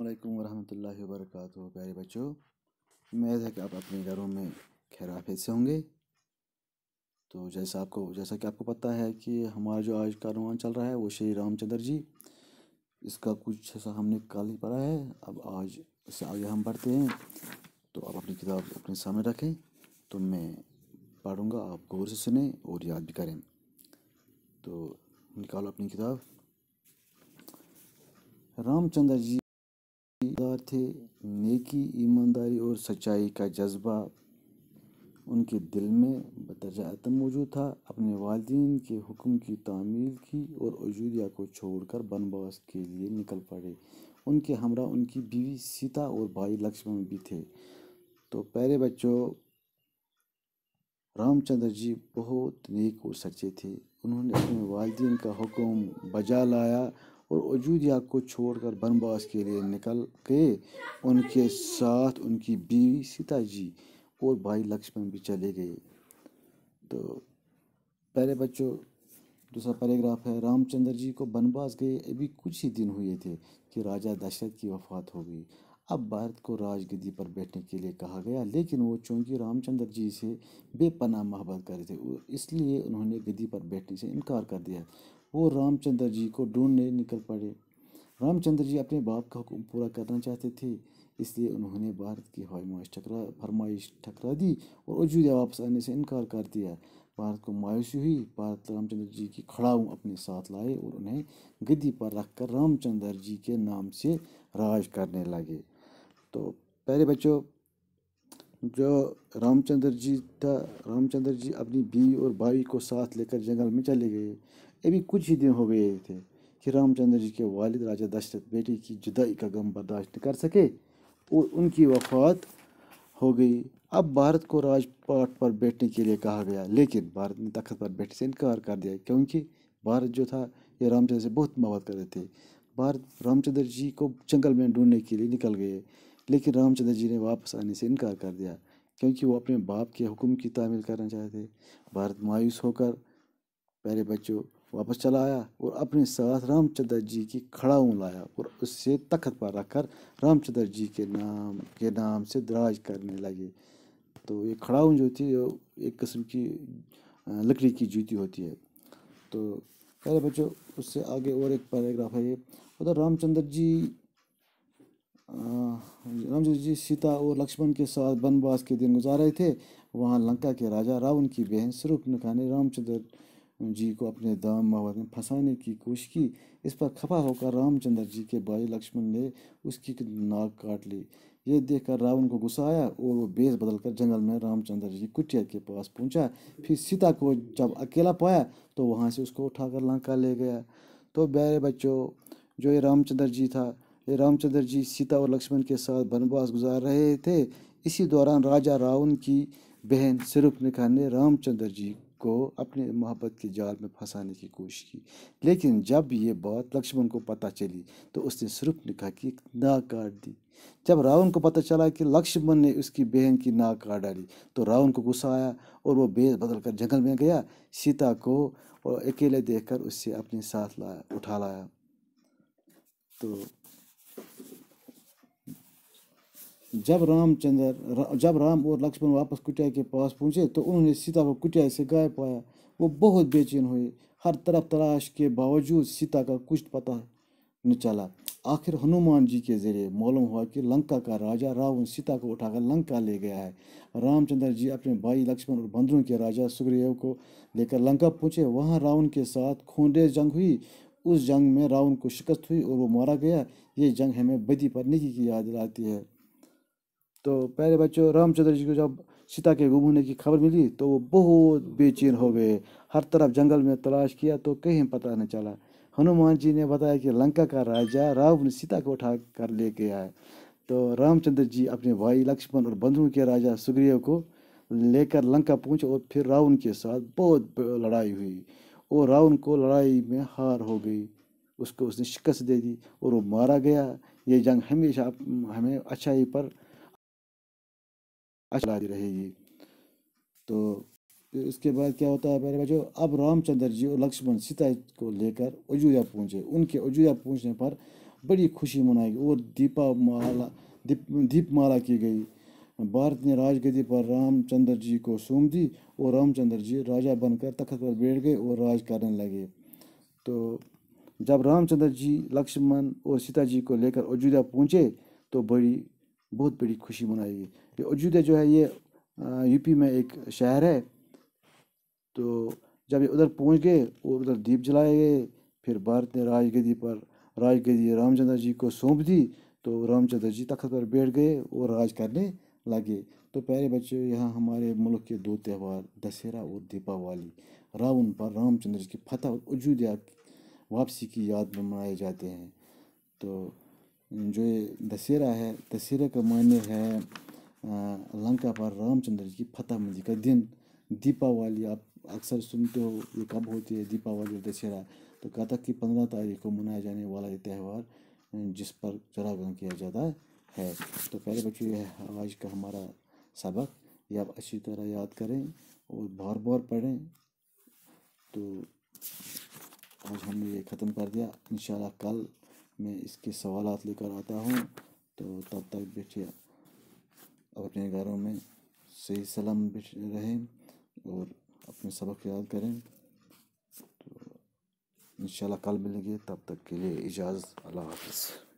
अल्लाम वरहमतुल्लाहि वबरकातुहू, प्यारे बच्चों। उम्मीद है कि आप अपने घरों में खैर से होंगे। तो जैसा आपको, जैसा कि आपको पता है कि हमारा जो आज का रवान चल रहा है, वो श्री रामचंद्र जी। इसका कुछ ऐसा हमने कल ही पढ़ा है। अब आज, इससे आगे हम पढ़ते हैं। तो आप अपनी किताब अपने सामने रखें। तो मैं पढ़ूँगा, आप गौर से सुने और याद भी करें। तो निकालो अपनी किताब। रामचंद्र जी थे। नेकी, ईमानदारी और सच्चाई का जज्बा उनके दिल में बदरजा मौजूद था। अपने वालदेन के हुक्म की तामील की और अयोध्या को छोड़कर बनवास के लिए निकल पड़े। उनके हमरा, उनकी बीवी सीता और भाई लक्ष्मण भी थे। तो पहले बच्चों, रामचंद्र जी बहुत नेक और सच्चे थे। उन्होंने अपने वालदेन का हुक्म बजा लाया और अयोध्या को छोड़कर बनवास के लिए निकल गए उनके साथ उनकी बीवी सीता जी और भाई लक्ष्मण भी चले गए। तो पहले बच्चों, दूसरा पैराग्राफ है, रामचंद्र जी को बनवास गए। अभी कुछ ही दिन हुए थे कि राजा दशरथ की वफात हो गई। अब भारत को राजगद्दी पर बैठने के लिए कहा गया, लेकिन वो चूँकि रामचंद्र जी से बेपनाह मोहब्बत कर रहे थे, इसलिए उन्होंने गद्दी पर बैठने से इनकार कर दिया। वो रामचंद्र जी को ढूँढने निकल पड़े। रामचंद्र जी अपने बाप का हुक्म पूरा करना चाहते थे, इसलिए उन्होंने भारत की फरमाइश ठकरा फरमाइश ठकरा दी और अयोध्या वापस आने से इनकार कर दिया। भारत को मायूसी हुई, भारत रामचंद्र जी की खड़ाऊ अपने साथ लाए और उन्हें गद्दी पर रखकर रामचंद्र जी के नाम से राज करने लगे। तो पहले बच्चों, जो रामचंद्र जी था, रामचंद्र जी अपनी बीवी और भाई को साथ लेकर जंगल में चले गए। अभी कुछ ही दिन हो गए थे कि रामचंद्र जी के वालिद राजा दशरथ बेटे की जुदाई का गम बर्दाश्त कर सके और उनकी वफात हो गई। अब भारत को राजपाट पर बैठने के लिए कहा गया, लेकिन भारत ने तख्त पर बैठने से इनकार कर दिया, क्योंकि भारत जो था, ये रामचंद्र से बहुत मोहब्बत कर रहे थे। भारत रामचंद्र जी को जंगल में ढूँढने के लिए निकल गए, लेकिन रामचंद्र जी ने वापस आने से इनकार कर दिया, क्योंकि वो अपने बाप के हुक्म की तामील करना चाहते थे। भारत मायूस होकर पहले बच्चों वापस चला आया और अपने साथ रामचंद्र जी की खड़ाऊ लाया और उससे तख्त पर रखकर रामचंद्र जी के नाम के नाम से दराज करने लगे। तो ये खड़ाऊ जो थी एक किस्म की लकड़ी की जूती होती है। तो पहले बच्चों, उससे आगे और एक पैराग्राफ है ये। उधर रामचंद्र जी रामचंद्र जी सीता और लक्ष्मण के साथ बनवास के दिन गुजार रहे थे। वहाँ लंका के राजा रावण की बहन सुरुख ने रामचंद्र जी को अपने दाम मावत में फंसाने की कोशिश की। इस पर खफा होकर रामचंद्र जी के भाई लक्ष्मण ने उसकी नाक काट ली। ये देखकर रावण को गुस्सा आया और वो बेस बदलकर जंगल में रामचंद्र जी कुटिया के पास पहुँचा। फिर सीता को जब अकेला पाया तो वहाँ से उसको उठाकर लंका ले गया। तो बेरे बच्चों, जो ये रामचंद्र जी था, ये रामचंद्र जी सीता और लक्ष्मण के साथ वनवास गुजार रहे थे। इसी दौरान राजा रावण की बहन सिरुप निखा ने रामचंद्र जी को अपने मोहब्बत के जाल में फंसाने की कोशिश की। लेकिन जब ये बात लक्ष्मण को पता चली तो उसने सिर्फ़ निकाह की नाक काट दी। जब रावण को पता चला कि लक्ष्मण ने उसकी बहन की नाक काट डाली तो रावण को गुस्सा आया और वो बेस बदल कर जंगल में गया। सीता को अकेले देखकर उससे अपने साथ लाया, उठा लाया। तो जब रामचंद्र जब राम और लक्ष्मण वापस कुटिया के पास पहुँचे तो उन्होंने सीता को कुटिया से गायब पाया। वो बहुत बेचैन हुए। हर तरफ़ तलाश के बावजूद सीता का कुछ पता न चला। आखिर हनुमान जी के ज़रिए मालूम हुआ कि लंका का राजा रावण सीता को उठाकर लंका ले गया है। रामचंद्र जी अपने भाई लक्ष्मण और बंधुओं के राजा सुग्रीव को लेकर लंका पहुँचे। वहाँ रावण के साथ खूंडे जंग हुई। उस जंग में रावण को शिकस्त हुई और वो मारा गया। ये जंग हमें बदी पर निकी की याद दिलाती है। तो पहले बच्चों, रामचंद्र जी को जब सीता के गुम होने की खबर मिली तो वो बहुत बेचैन हो गए। हर तरफ़ जंगल में तलाश किया तो कहीं पता नहीं चला। हनुमान जी ने बताया कि लंका का राजा रावण सीता को उठा कर ले गया है तो रामचंद्र जी अपने भाई लक्ष्मण और बंधुओं के राजा सुग्रीव को लेकर लंका पहुँचे और फिर रावण के साथ बहुत लड़ाई हुई और रावण को लड़ाई में हार हो गई। उसको उसने शिकस्त दे दी और वो मारा गया। ये जंग हमेशा हमें अच्छाई पर चलाती रहेगी तो इसके बाद क्या होता है, मेरे बच्चों अब रामचंद्र जी और लक्ष्मण सीता को लेकर अयोध्या पहुँचे, उनके अयोध्या पहुँचने पर बड़ी खुशी मनाई। और दीपा माला दीप, दीपमाला की गई। भारत ने राजगद्दी पर रामचंद्र जी को सौंप दी और रामचंद्र जी राजा बनकर तख्त पर बैठ गए और राज करने लगे। तो जब रामचंद्र जी, लक्ष्मण और सीता जी को लेकर अयोध्या पहुँचे तो बड़ी, बहुत बड़ी खुशी मनाई। गई अयोध्या जो है ये यूपी में एक शहर है। तो जब ये उधर पहुँच गए और उधर दीप जलाए गए, फिर भारत ने राजगद्दी पर, राजगद्दी रामचंद्र जी को सौंप दी तो रामचंद्र जी तख्त पर बैठ गए और राज करने लगे। तो प्यारे बच्चों, यहाँ हमारे मुल्क के दो त्यौहार, दशहरा और दीपावली। रावण पर रामचंद्र जी की फतह और अयोध्या वापसी की याद में मनाए जाते हैं। तो जो ये दशहरा है, दशहरा का मायने है लंका पर रामचंद्र जी की फतह मंदी का दिन दीपावली आप अक्सर सुनते हो, ये कब होती है दीपावली और दशहरा? तो कथक की पंद्रह तारीख को मनाया जाने वाला ये त्यौहार जिस पर चरागान किया जाता है। तो पहले बच्चों ये आज का हमारा सबक। ये आप अच्छी तरह याद करें और बार बार पढ़ें। तो आज हमने ये ख़त्म कर दिया। इन कल मैं इसके सवाल लेकर आता हूँ। तो तब तक बैठिए अपने घरों में सही सलाम रहें और अपने सबक याद करें। तो इन कल मिलेंगे। तब तक के लिए इजाज़त अल्लाह हाफ़